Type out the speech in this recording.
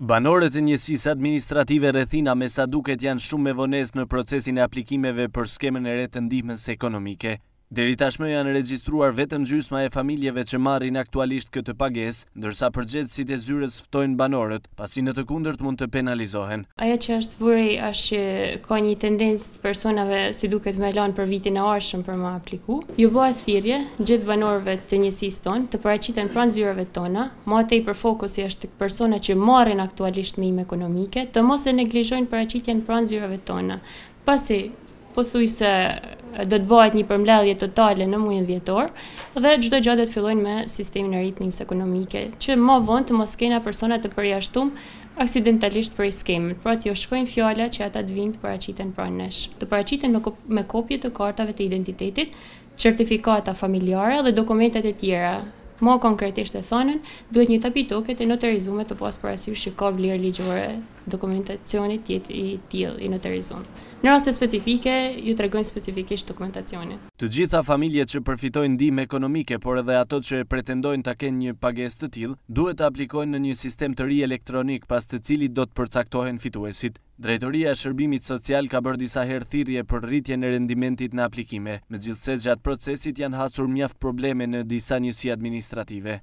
Banorët e Njësisë Administrative Rrethina me sa duket janë shumë me vonesë në procesin e aplikimeve për skemën e re të ndihmës ekonomike. Deri tashmë janë regjistruar vetëm gjysma e familjeve që marrin aktualisht këtë pagesë, ndërsa përgjegjësit e zyrës ftojnë banorët, pasi në të kundërt mund të penalizohen. Ajo që është vënë re është që ka një tendencë personave si duket me lanë për vitin e ardhshëm për me apliku. Ju bëhet thirrje gjithë banorëve të njësisë tonë të paraqiten pranë zyrave tona, ma tepër fokusi është tek personat që marrin aktualisht ndihmë ekonomike, të mos e neglizhojnë paraqitjen pranë zyrave tona, pasi pothuajse do të bëhet një përmbledhje totale në muajin dhjetor dhe çdo gjë do të fillojë me sistemin e ri të ndihmës ekonomike, që më vonë të mos kena persona të përjashtuar aksidentalisht prej skemës, pra t'ju shkojë fjala që ata të vijnë të paraqiten pranë nesh. Të paraqiten me, me kopje të kartave të identitetit, certifikata familjare dhe dokumentet e tjera, ma konkretisht e thanën, duhet një tapi toke të noterizume të pas parasysh që ka vlerë ligjore dokumentacionit të jetë i tillë i noterizum. Në raste specifike, ju tregojnë specifikisht dokumentacionin. Të gjitha familjet që përfitojnë ndihmë ekonomike, por edhe ato që e pretendojnë ta kenë një pagesë të tillë, duhet të aplikojnë në një sistem të ri elektronik pas të cilit do të përcaktohen fituesit. Drejtoria e Shërbimit Social ka bërë disa herë thirrje për rritjen e rendimentit në aplikime, megjithëse gjatë procesit janë hasur mjaft probleme në disa njësi administrative.